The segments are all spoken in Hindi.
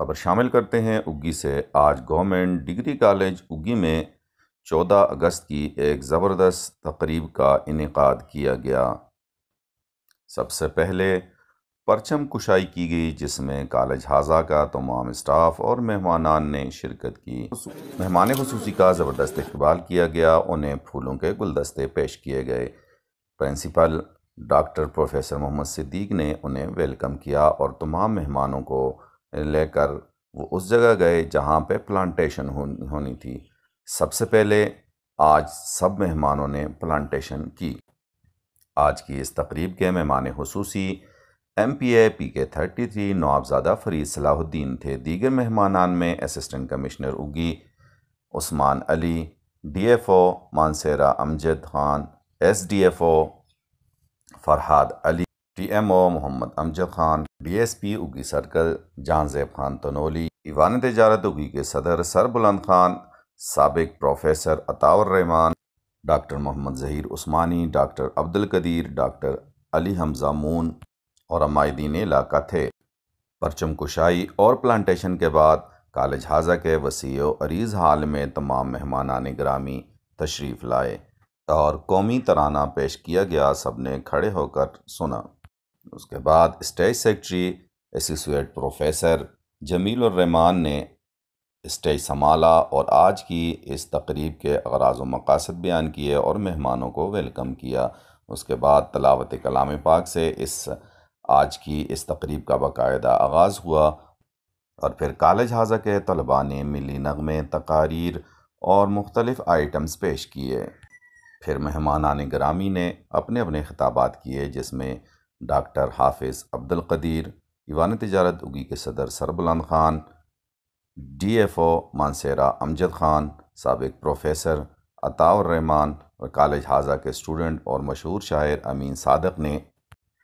खबर शामिल करते हैं उगी से। आज गवर्नमेंट डिग्री कॉलेज उगी में 14 अगस्त की एक ज़बरदस्त तकरीब का इनका किया गया। सबसे पहले परचम कुशाई की गई, जिसमें कॉलेज हाजा का तमाम स्टाफ और मेहमानान ने शिरकत की। मेहमान खसूसी का ज़बरदस्त इकबाल किया गया, उन्हें फूलों के गुलदस्ते पेश किए गए। Principal doctor professor Mohammad Siddique ने उन्हें वेलकम किया और तमाम मेहमानों को लेकर वो उस जगह गए जहाँ पे प्लांटेशन हो, होनी थी। सबसे पहले आज सब मेहमानों ने प्लांटेशन की। आज की इस तकरीब के मेहमान खसूसी M P A P K thirty three Nawabzada Farid Salahuddin थे। दीगर मेहमानान में assistant commissioner Oghi Usman Ali D F O Mansehra Amjad Khan S D F O Farhad Ali T M O Mohammad Amjad Khan D S P Oghi circle Jahanzeb Khan Tanoli Ivan तजारत उगी के सदर सरबुलंद खान सबक professor Ataur Rahman doctor Mohammad Zaheer Usmani doctor Abdul Qadeer doctor Ali Hamza moon और अमायदीन इलाका थे। परचम कुशाई और प्लांटेशन के बाद कॉलेज हाजा के वसी अरीज़ हाल में तमाम मेहमान ग्रामी तशरीफ़ लाए और कौमी तराना पेश किया गया सबने खड़े होकर सुना। उसके बाद stage secretary, associate professor Jameel Rahman ने स्टेज संभाला और आज की इस तकरीब के अगराज मकासद बयान किए और मेहमानों को वेलकम किया। उसके बाद तलावत कलाम पाक से इस, आज की इस तकरीब का बाकायदा आगाज़ हुआ और फिर कॉलेज हाजा के तलबा ने मिली नगमे तकारीर और मुख्तलिफ़ आइटम्स पेश किए। फिर मेहमान आने ग्रामी ने अपने अपने खिताबात किए, जिसमें डॉक्टर हाफिज़ अब्दुल कदीर ईवान तजारत उगी के सदर Sarbuland Khan D F O Mansehra Amjad Khan, सबक प्रोफेसर अताउररहमान और कॉलेज हाजा के स्टूडेंट और मशहूर शायर अमीन सादक ने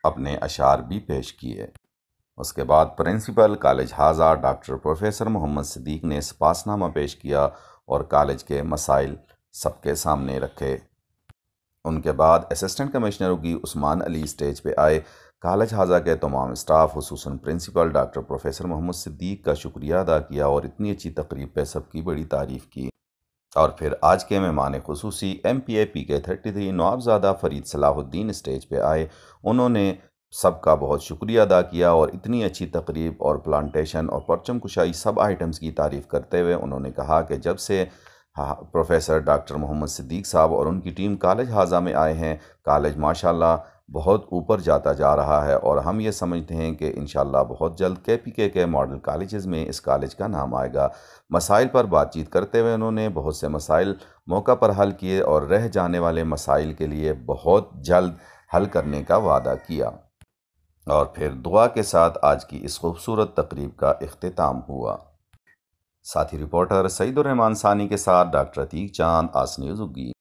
अपने अशार भी पेश किए। उसके बाद प्रिंसिपल कॉलेज हाजा डॉक्टर प्रोफेसर मोहम्मद सदीक ने सपासनामा पेश किया और कॉलेज के मसाइल सबके सामने रखे। उनके बाद असिस्टेंट कमिश्नर की उस्मान अली स्टेज पे आए। कॉलेज हाजा के तमाम स्टाफ खसूस principal doctor professor Mohammad Siddique का शुक्रिया अदा किया और इतनी अच्छी तकरीब पे सबकी बड़ी तारीफ़ की। और फिर आज के मेहमान खसूसी M P A P K thirty three Nawabzada Farid Salahuddin stage पे आए। उन्होंने सबका बहुत शुक्रिया अदा किया और इतनी अच्छी तकरीब और प्लांटेशन और परचम कुशाई सब आइटम्स की तारीफ़ करते हुए उन्होंने कहा कि जब से प्रोफेसर डॉक्टर मोहम्मद सिद्दीक साहब और उनकी टीम कॉलेज हाजा में आए हैं। कॉलेज माशाल्लाह बहुत ऊपर जाता जा रहा है और हम ये समझते हैं कि इन बहुत जल्द के पी के के मॉडल कॉलेज़ में इस कॉलेज का नाम आएगा। मसाइल पर बातचीत करते हुए उन्होंने बहुत से मसाइल मौका पर हल किए और रह जाने वाले मसाइल के लिए बहुत जल्द हल करने का वादा किया। और फिर दुआ के साथ आज की इस खूबसूरत तकरीब का अख्ताम हुआ। साथी रिपोर्टर सईदुररहमान सानी के साथ डॉक्टर अतीक चाँद आस न्यूज़ उगी